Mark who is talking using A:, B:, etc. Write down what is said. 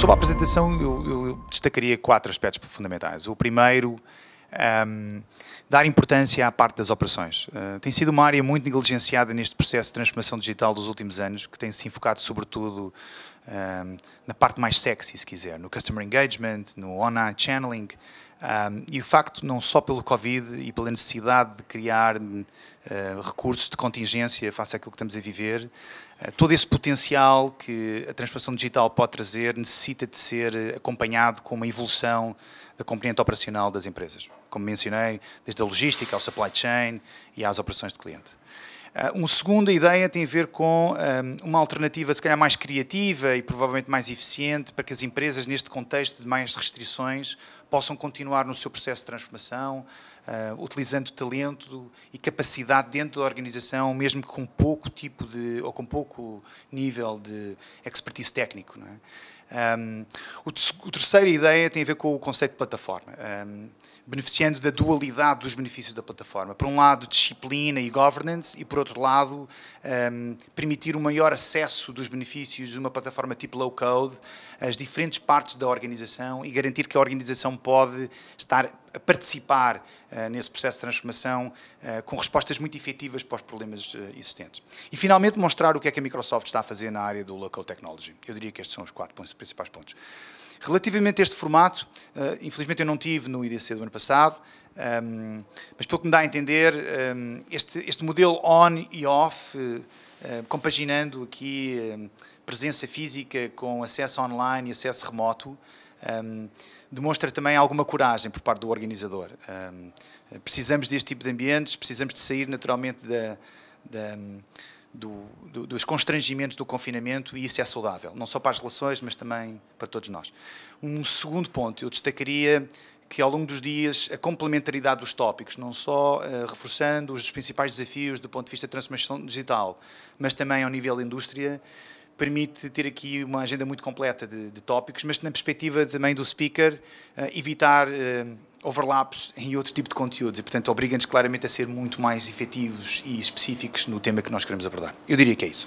A: Sobre a apresentação, eu, eu destacaria quatro aspectos fundamentais. O primeiro, um, dar importância à parte das operações. Uh, tem sido uma área muito negligenciada neste processo de transformação digital dos últimos anos, que tem se enfocado sobretudo um, na parte mais sexy, se quiser, no customer engagement, no online channeling, um, e o facto, não só pelo Covid e pela necessidade de criar uh, recursos de contingência face àquilo que estamos a viver, uh, todo esse potencial que a transformação digital pode trazer necessita de ser acompanhado com uma evolução da componente operacional das empresas. Como mencionei, desde a logística ao supply chain e às operações de cliente. Uh, uma segunda ideia tem a ver com um, uma alternativa, se calhar, mais criativa e provavelmente mais eficiente para que as empresas, neste contexto de mais restrições, possam continuar no seu processo de transformação, uh, utilizando talento e capacidade dentro da organização, mesmo com pouco tipo de, ou com pouco nível de expertise técnico. Não é? Um, o, a terceira ideia tem a ver com o conceito de plataforma, um, beneficiando da dualidade dos benefícios da plataforma. Por um lado, disciplina e governance, e por outro lado, um, permitir um maior acesso dos benefícios de uma plataforma tipo low code às diferentes partes da organização e garantir que a organização pode estar a participar uh, nesse processo de transformação uh, com respostas muito efetivas para os problemas uh, existentes. E, finalmente, mostrar o que é que a Microsoft está a fazer na área do Local Technology. Eu diria que estes são os quatro pontos, principais pontos. Relativamente a este formato, infelizmente eu não tive no IDC do ano passado, ehm, mas pelo que me dá a entender, ehm, este, este, modelo on e off, compaginando aqui presença física com acesso online e acesso remoto, um, demonstra também alguma coragem por parte do organizador. Um, precisamos deste tipo de ambientes, precisamos de sair naturalmente da, da, do, do, dos constrangimentos do confinamento e isso é saudável, não só para as relações, mas também para todos nós. Um segundo ponto, eu destacaria que ao longo dos dias a complementaridade dos tópicos, não só uh, reforçando os principais desafios do ponto de vista da transformação digital, mas também ao nível da indústria, permite ter aqui uma agenda muito completa de, de tópicos, mas na perspectiva também do speaker, uh, evitar uh, overlaps em outro tipo de conteúdos e, portanto, obriga-nos claramente a ser muito mais efetivos e específicos no tema que nós queremos abordar. Eu diria que é isso.